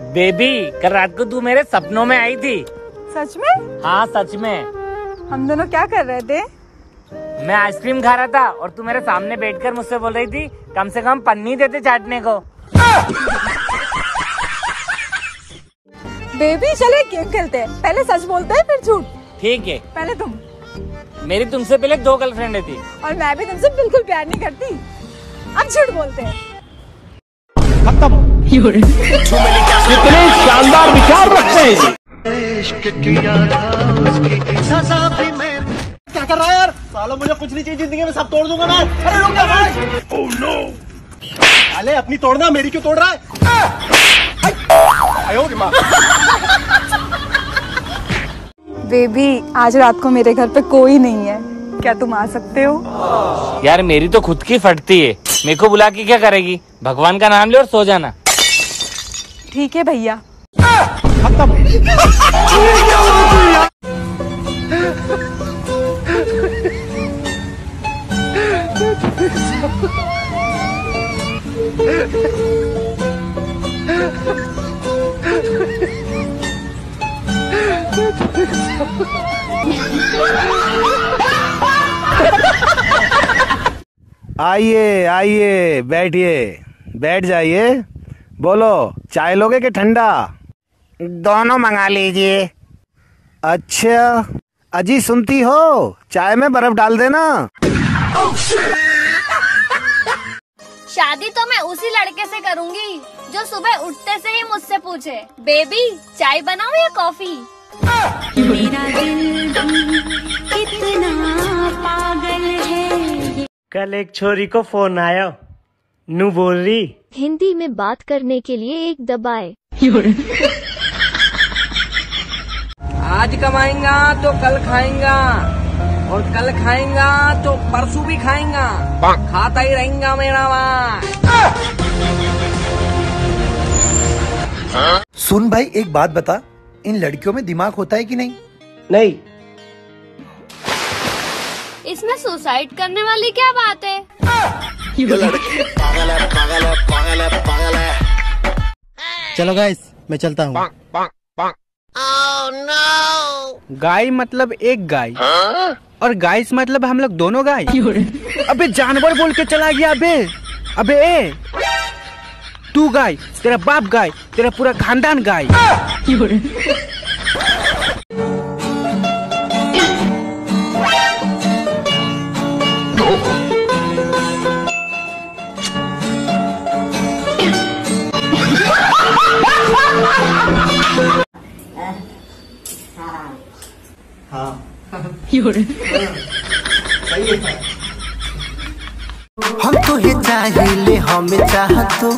Baby कल रात को तू मेरे सपनों में आई थी। सच में? हाँ सच में। हम दोनों क्या कर रहे थे? मैं आइसक्रीम खा रहा था और तू मेरे सामने बैठकर मुझसे बोल रही थी कम से कम पन्नी देते चाटने को। बेबी चले एक गेम खेलते हैं। पहले सच बोलते हैं फिर झूठ? ठीक है। पहले तुम। मेरी तुमसे पहले दो गर्लफ्रेंड थी। और मैं भी तुमसे बिल्कुल प्यार नहीं करती। अब झूठ बोलते हैं। कितने शानदार विचार रखते हैं। जी क्या कर रहा है यार सालों मुझे कुछ नहीं चाहिए ज़िंदगी में सब तोड़ दूँगा मैं अरे रुक जा भाई oh, no. अरे अपनी तोड़ना मेरी क्यों तोड़ रहा है? आयो माँ। बेबी आज रात को मेरे घर पे कोई नहीं है। क्या तुम आ सकते हो? यार मेरी तो खुद की फटती है। मेरे को बुला के क्या करेगी? भगवान का नाम ले और सो जाना। ठीक है भैया। आइए आइए बैठिए बैठ जाइए। बोलो चाय लोगे कि ठंडा? दोनों मंगा लीजिए। अच्छा अजी सुनती हो चाय में बर्फ़ डाल देना। शादी तो मैं उसी लड़के से करूँगी जो सुबह उठते से ही मुझसे पूछे बेबी चाय बनाओ या कॉफ़ी? मेरा दिल कितना पागल है। कल एक छोरी को फ़ोन आया। नू बोल रही। हिंदी में बात करने के लिए एक दबाए। आज कमाएगा तो कल खाएगा और कल खाएगा तो परसों भी खाएगा। खाता ही रहेगा मेरा माँ सुन भाई एक बात बता इन लड़कियों में दिमाग होता है कि नहीं? नहीं। इसमें सुसाइड करने वाली क्या बात है। चलो गाइस मैं चलता हूँ। गाय मतलब एक गाय। और गाइस मतलब हम लोग दोनों गाय। अबे जानवर बोल के चला गया अबे। अबे ए। तू गाय तेरा बाप गाय तेरा पूरा खानदान गाय। हम तो ये चाहिए हमें चाहतो।